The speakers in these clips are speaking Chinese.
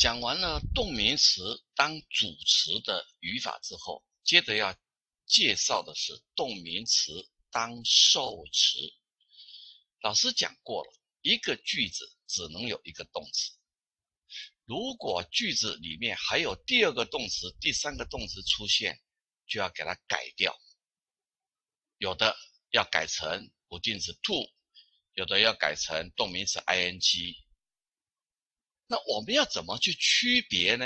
讲完了动名词当主词的语法之后，接着要介绍的是动名词当受词。老师讲过了，一个句子只能有一个动词。如果句子里面还有第二个动词、第三个动词出现，就要给它改掉。有的要改成不定式 to，有的要改成动名词 ing。那我们要怎么去区别呢？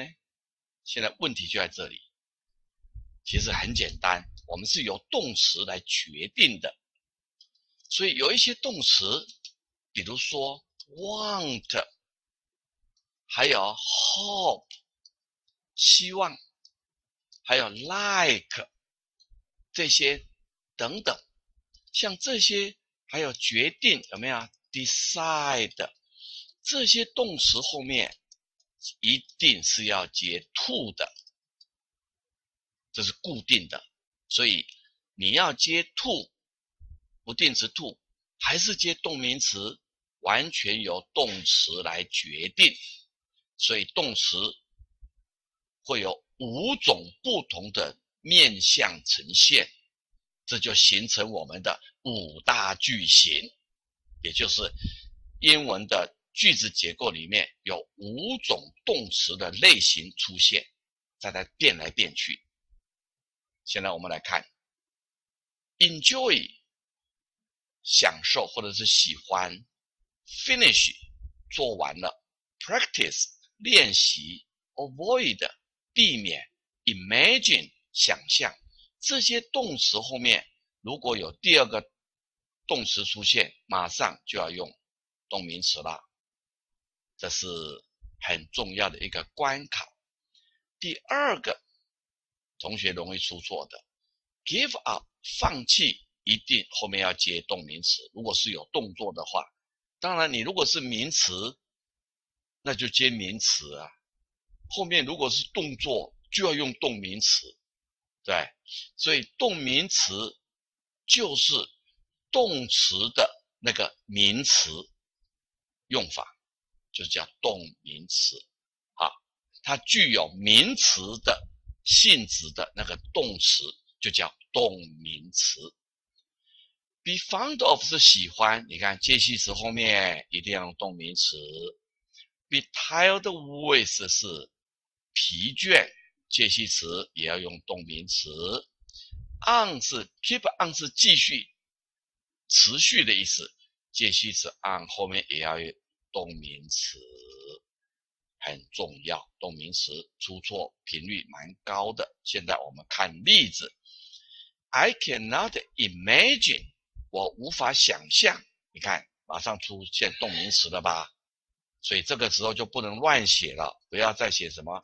现在问题就在这里。其实很简单，我们是由动词来决定的。所以有一些动词，比如说 want，还有 hope，希望，还有 like，这些等等，像这些还有决定有没有 decide？这些动词后面一定是要接 to 的，这是固定的。所以你要接 to，不定词 to，还是接动名词，完全由动词来决定。所以动词会有五种不同的面相呈现，这就形成我们的五大句型，也就是英文的。句子结构里面有五种动词的类型出现，在它变来变去。现在我们来看：enjoy 享受或者是喜欢；finish 做完了；practice 练习；avoid 避免；imagine 想象。这些动词后面如果有第二个动词出现，马上就要用动名词了。这是很重要的一个关卡。第二个，同学容易出错的，give up 放弃，一定后面要接动名词。如果是有动作的话，当然你如果是名词，那就接名词啊。后面如果是动作，就要用动名词，对。所以动名词就是动词的那个名词用法。就叫动名词，啊，它具有名词的性质的那个动词就叫动名词。Be fond of 是喜欢，你看介系词后面一定要用动名词。Be tired with 是疲倦，介系词也要用动名词。On 是 keep on 是继续、持续的意思，介系词 on 后面也要用。动名词很重要，动名词出错频率蛮高的。现在我们看例子，I cannot imagine，我无法想象。你看，马上出现动名词了吧？所以这个时候就不能乱写了，不要再写什么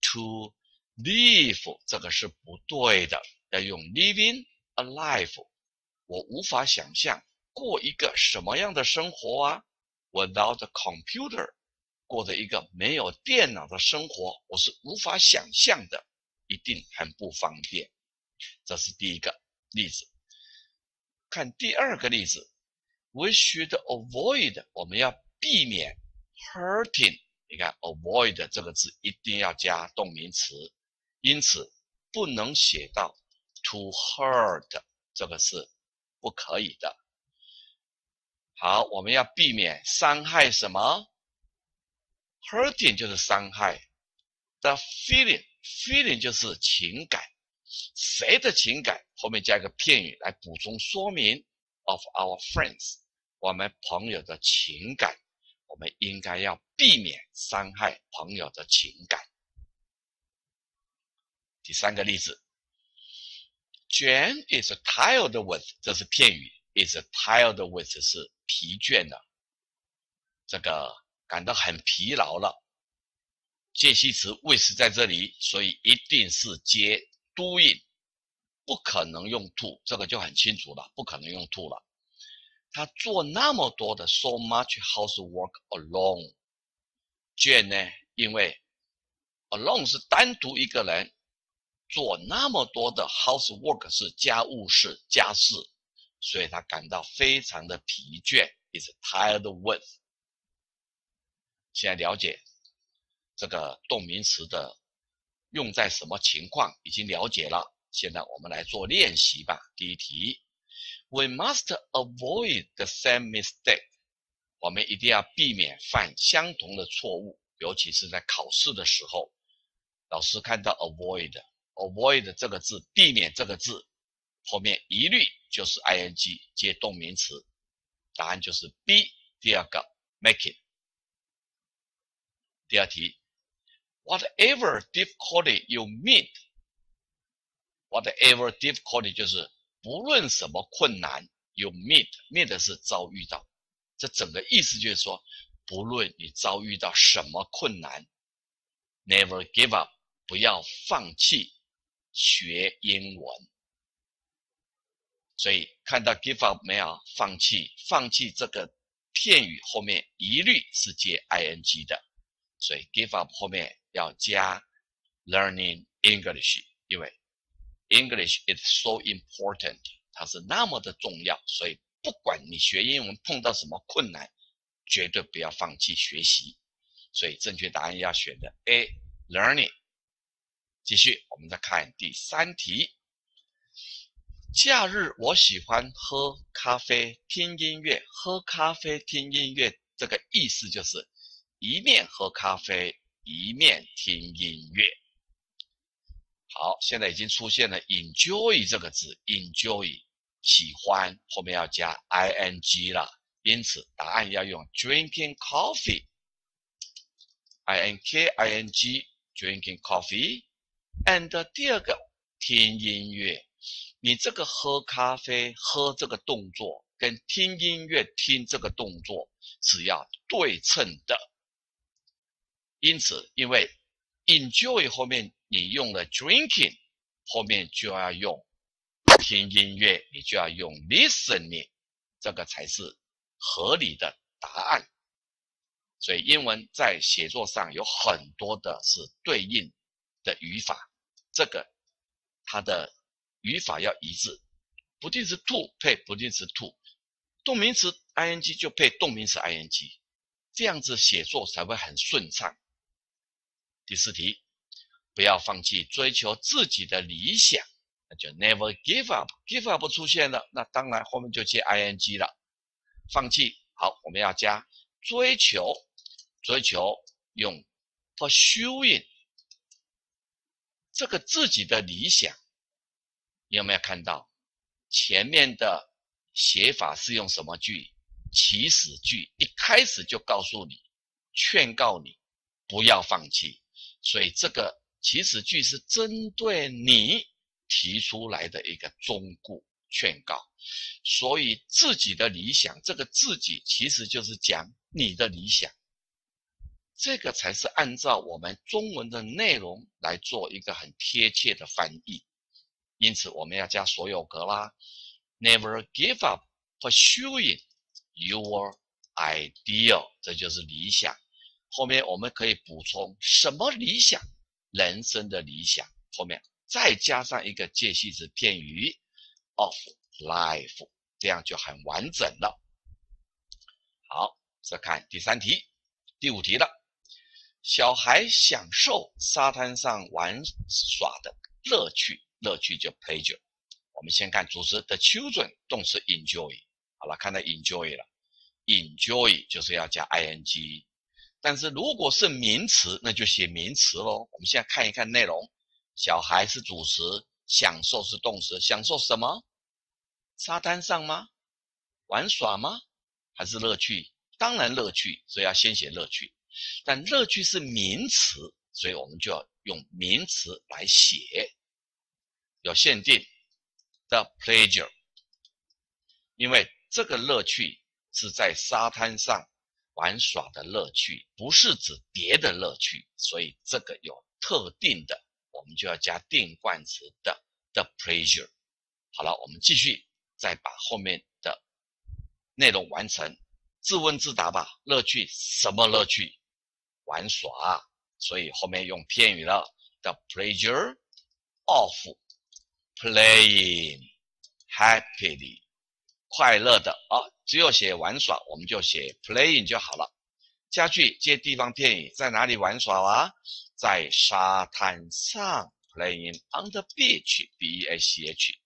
to live，这个是不对的，要用 living a life。我无法想象过一个什么样的生活啊？Without a computer，过着一个没有电脑的生活，我是无法想象的，一定很不方便。这是第一个例子。看第二个例子，We should avoid，我们要避免 hurting。你看，avoid 这个字一定要加动名词，因此不能写到 to hurt，这个是不可以的。好，我们要避免伤害什么？Hurting 就是伤害，the feeling，feeling 就是情感，谁的情感？后面加一个片语来补充说明，of our friends，我们朋友的情感，我们应该要避免伤害朋友的情感。第三个例子，Jane is tired with，这是片语，is tired with 是。疲倦的，这个感到很疲劳了。介系词 with 在这里，所以一定是接 doing，不可能用 to，这个就很清楚了，不可能用 to 了。他做那么多的 so much housework alone，倦呢？因为 alone 是单独一个人做那么多的 housework 是家务事、家事。所以他感到非常的疲倦，is tired with。现在了解这个动名词的用在什么情况已经了解了。现在我们来做练习吧。第一题，We must avoid the same mistake。我们一定要避免犯相同的错误，尤其是在考试的时候。老师看到 avoid，avoid 这个字，避免这个字，后面一律就是 ing 接动名词，答案就是 B。第二个，make it。第二题，whatever difficulty you meet，whatever difficulty 就是不论什么困难，you meet，meet 是遭遇到，这整个意思就是说，不论你遭遇到什么困难，never give up。不要放弃学英文，所以看到 give up 没有？放弃，放弃这个片语后面一律是接 ing 的，所以 give up 后面要加 learning English，因为 English is so important，它是那么的重要，所以不管你学英文碰到什么困难，绝对不要放弃学习。所以正确答案要选的 A learning。继续，我们再看第三题。假日我喜欢喝咖啡、听音乐。喝咖啡、听音乐，这个意思就是一面喝咖啡，一面听音乐。好，现在已经出现了 enjoy 这个字，enjoy 喜欢，后面要加 ing 了，因此答案要用 drinking coffee，i n k i n g drinking coffee。and 第二个听音乐，你这个喝咖啡喝这个动作跟听音乐听这个动作是要对称的，因此因为 enjoy 后面你用了 drinking，后面就要用听音乐，你就要用 listening，这个才是合理的答案。所以英文在写作上有很多的是对应的语法。这个它的语法要一致，不定式 to 配不定式 to，动名词 ing 就配动名词 ing，这样子写作才会很顺畅。第四题，不要放弃追求自己的理想，那就 never give up，give up 出现了，那当然后面就接 ing 了。放弃好，我们要加追求，追求用 pursuing。这个自己的理想，你有没有看到前面的写法是用什么句？起始句一开始就告诉你，劝告你不要放弃，所以这个起始句是针对你提出来的一个忠固劝告。所以自己的理想，这个自己其实就是讲你的理想。这个才是按照我们中文的内容来做一个很贴切的翻译，因此我们要加所有格啦。Never give up pursuing your ideal，这就是理想。后面我们可以补充什么理想？人生的理想。后面再加上一个介系词片语 of life，这样就很完整了。好，再看第三题、第五题了。小孩享受沙滩上玩耍的乐趣，乐趣就 pleasure。我们先看主词 the children，动词 enjoy。好了，看到 enjoy 了，enjoy 就是要加 ing。但是如果是名词，那就写名词喽。我们现在看一看内容，小孩是主词，享受是动词，享受什么？沙滩上吗？玩耍吗？还是乐趣？当然乐趣，所以要先写乐趣。但乐趣是名词，所以我们就要用名词来写，有限定的 pleasure，因为这个乐趣是在沙滩上玩耍的乐趣，不是指别的乐趣，所以这个有特定的，我们就要加定冠词的 the pleasure。好了，我们继续再把后面的内容完成，自问自答吧。乐趣什么乐趣？玩耍，所以后面用片语了，the pleasure of playing happily，快乐的啊，只有写玩耍，我们就写 playing 就好了。家具接地方片语在哪里玩耍啊？在沙滩上，playing on the beach，b e a c h。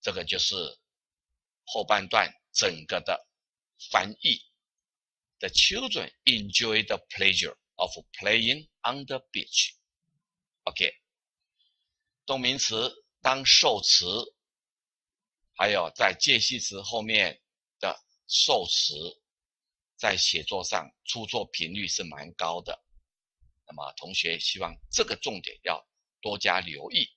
这个就是后半段整个的翻译。The children enjoy the pleasure of playing on the beach. OK，动名词当受词，还有在介系词后面的受词，在写作上出错频率是蛮高的。那么同学希望这个重点要多加留意。